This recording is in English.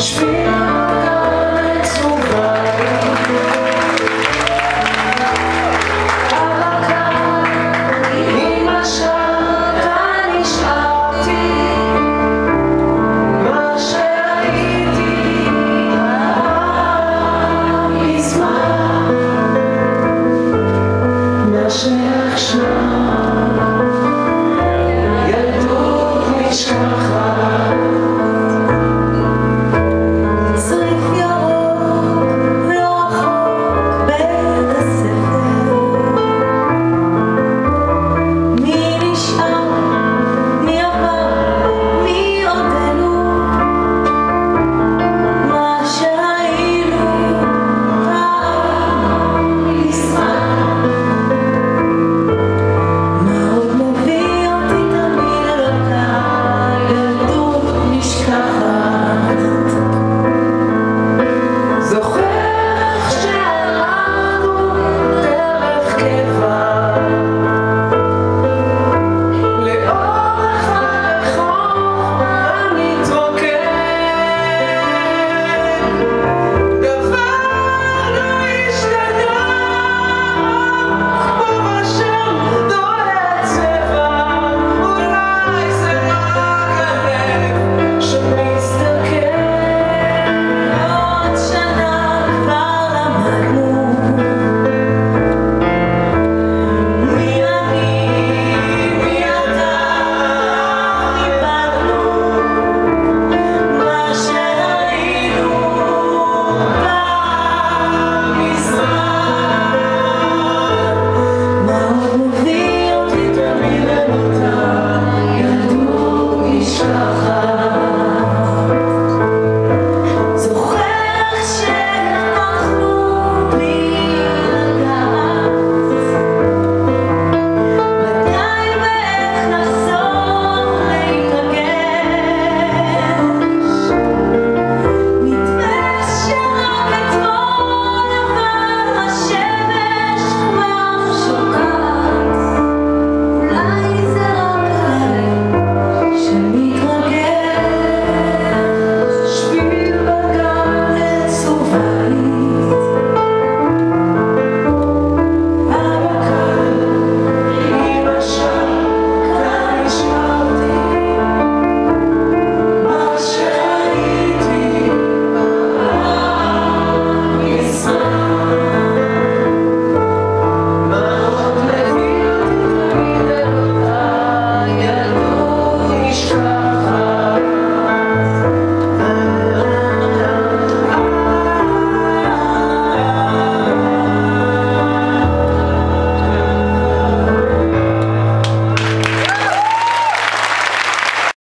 Spiel